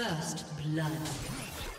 First blood.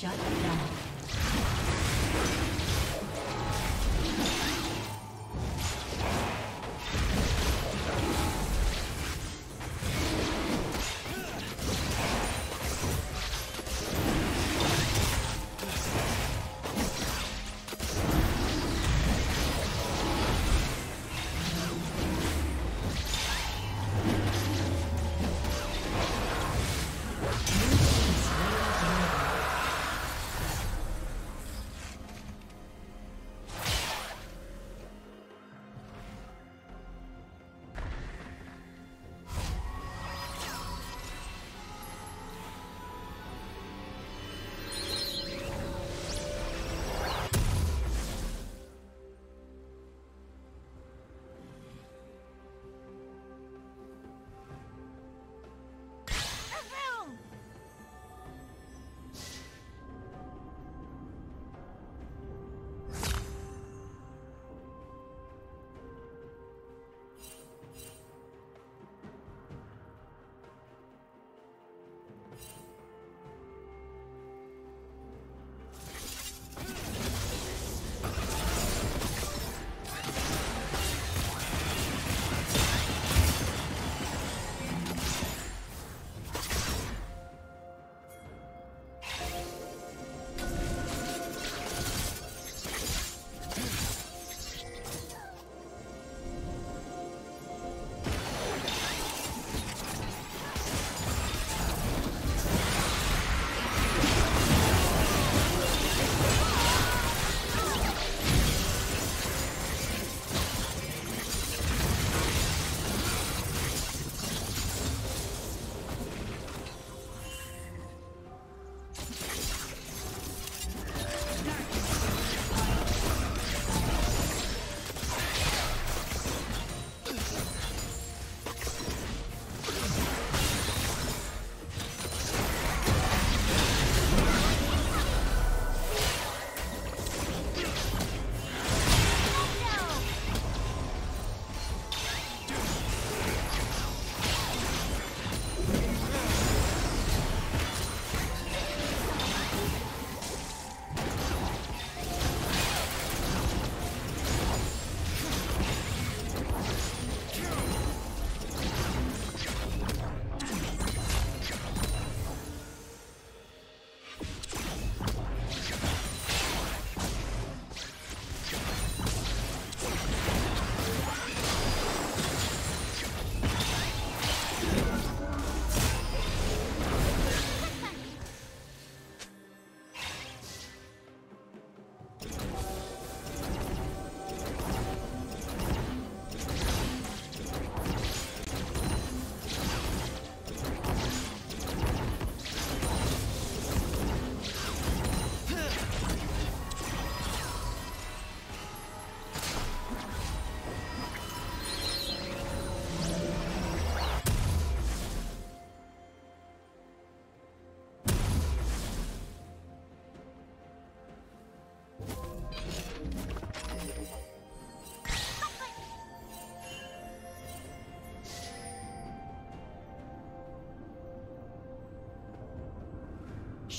Shut down.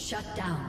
Shut down.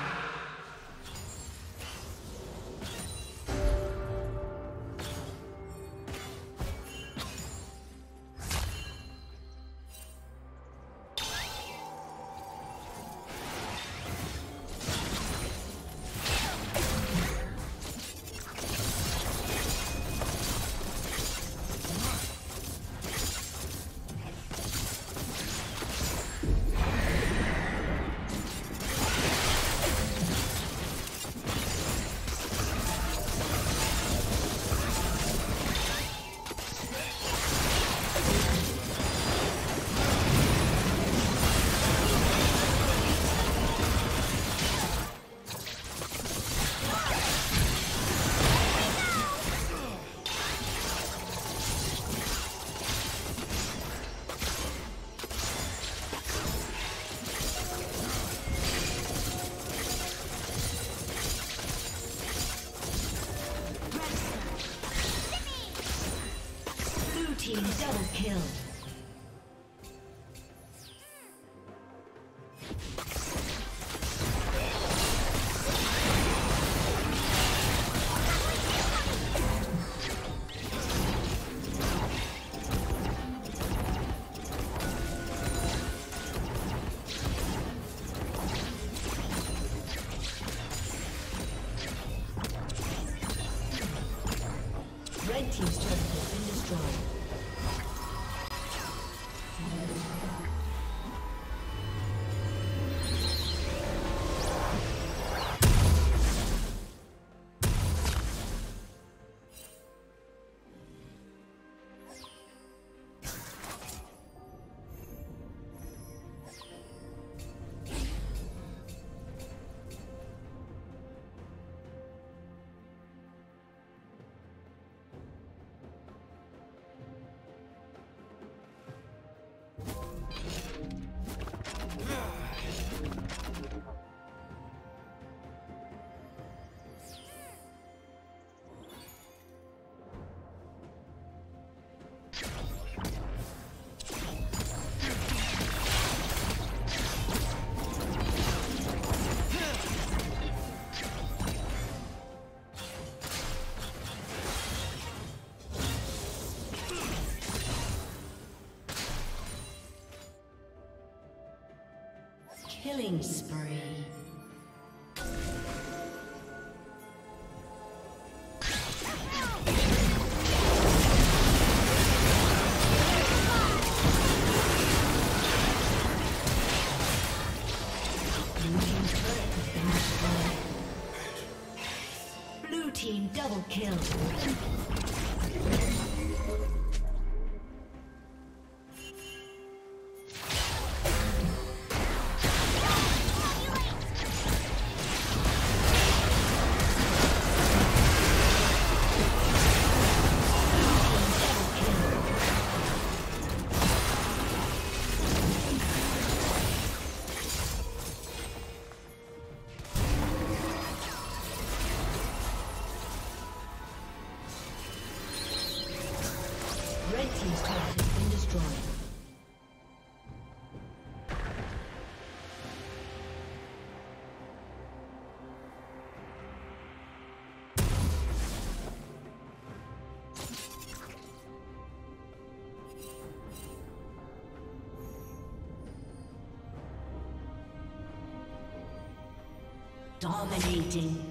Killing spree. Dominating.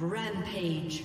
Rampage.